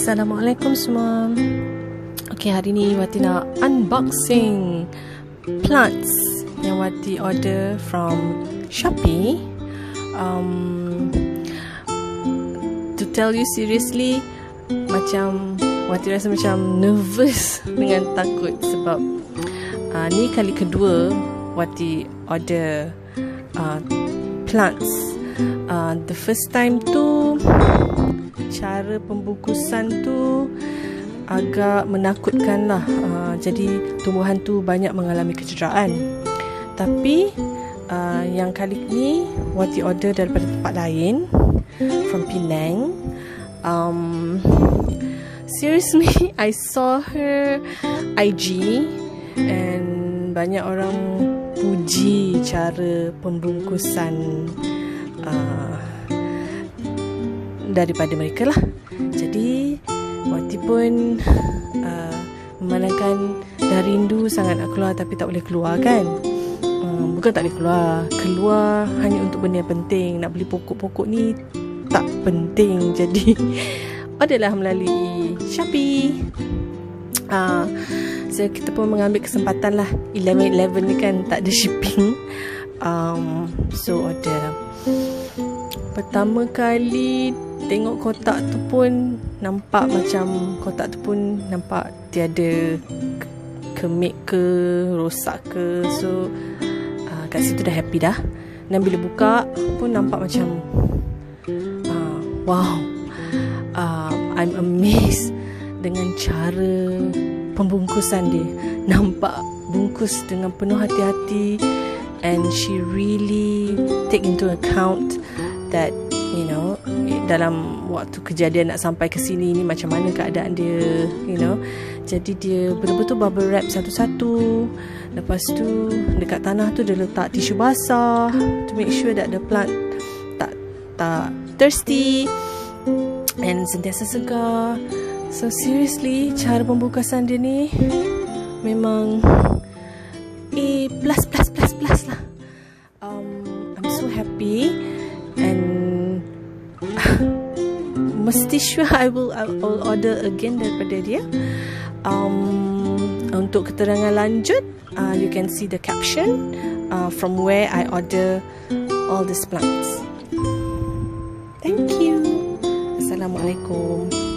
Assalamualaikum semua. Okay hari ni Wati nak unboxing Plants Yang Wati order from Shopee. Um, To tell you seriously Macam Wati rasa macam nervous Dengan takut Sebab uh, Ni kali kedua Wati order uh, Plants. Uh, The first time tu cara pembungkusan tu agak menakutkan lah. Uh, jadi tumbuhan tu banyak mengalami kecederaan. Tapi uh, yang kali ni Wati order daripada tempat lain from Penang. Um, seriously, I saw her IG and banyak orang puji cara pembungkusan uh, daripada mereka lah. Jadi Wati pun uh, memandangkan dah rindu sangat nak keluar tapi tak boleh keluar kan. Um, bukan tak boleh keluar, keluar hanya untuk benda yang penting. Nak beli pokok-pokok ni tak penting. Jadi adalah melalui Shopee. Uh, so kita pun mengambil kesempatan lah 11-11 ni kan tak ada shipping um, So order Pertama kali tengok kotak tu pun nampak macam kotak tu pun nampak tiada kemik ke rosak ke. So uh, kat situ dah happy dah. Dan bila buka pun nampak macam uh, wow. Uh, I'm amazed dengan cara pembungkusan dia. Nampak bungkus dengan penuh hati-hati and she really take into account that you know dalam waktu kejadian nak sampai ke sini ni macam mana keadaan dia you know. Jadi dia betul-betul bubble wrap satu-satu. Lepas tu dekat tanah tu dia letak tisu basah to make sure that the plant tak tak thirsty and sentiasa segar. So seriously cara pembukasan dia ni memang sure I will I will order again daripada dia. Um, untuk keterangan lanjut, uh, you can see the caption uh, from where I order all these plants. Thank you. Assalamualaikum.